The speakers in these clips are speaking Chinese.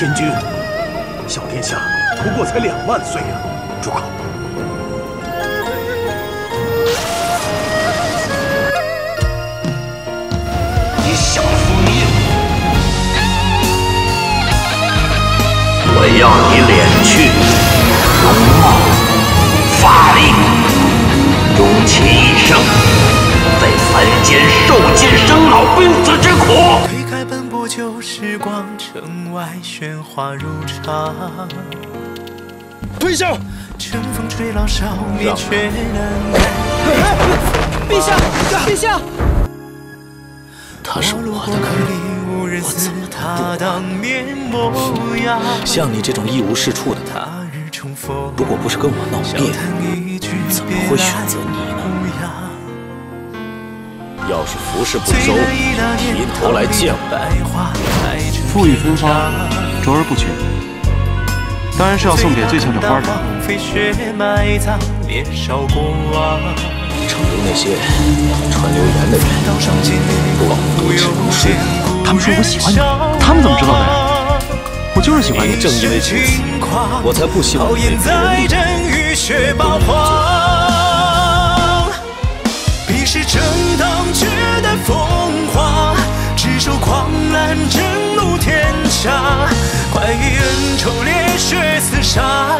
天君，小殿下不过才两万岁啊！住口！你小妇女！我要你敛去容貌、法力，终其一生在凡间受尽生老病死之苦。时光，城外喧哗如常。退下！乘风吹老少年，却难改。陛下，陛下！他是我的，我怎么他当面模样。像你这种一无是处的，如果不是跟我闹别扭，怎么会选择你呢？要是服侍不周，提头来见我。馥郁芬芳，卓而不群，当然是要送给最俏的花的。正如那些传流言的人，广读纸书，他们说我喜欢你，他们怎么知道的呀？我就是喜欢你。正因为如此，我才不希望你被别人利用。下。快意恩仇烈血厮杀，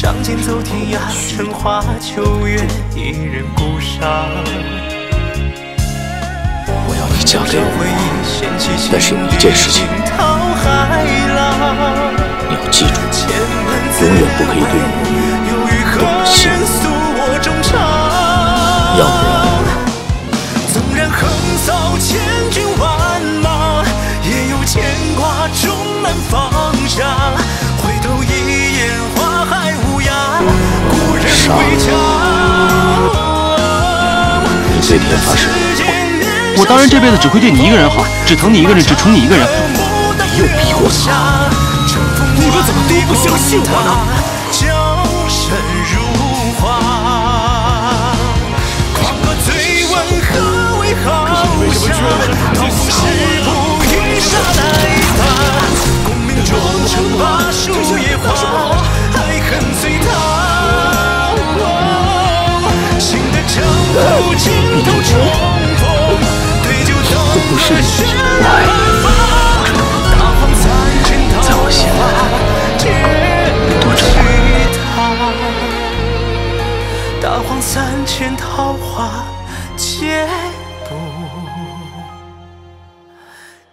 仗剑走天涯，春花秋月，一人孤伤。我要你嫁给我，但是有一件事情，你要记住，永远不可以对我动了心，要不然，纵然横扫千军万马。也有牵挂终难放下，你对天发誓，我当然这辈子只会对你一个人好，只疼你一个人，只宠你一个人。你又逼我走，你们怎么都不相信我呢？娇身如花，狂歌醉问何为好？为什么杀江湖尽头重逢，对酒当歌雪外芳。大荒三千桃花皆不及他，大荒三千桃花皆。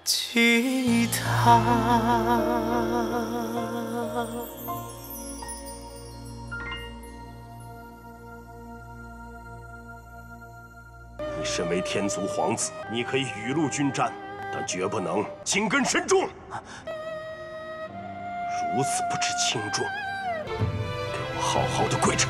其他。身为天族皇子，你可以雨露均沾，但绝不能紧跟深重。如此不知轻重，给我好好的跪着！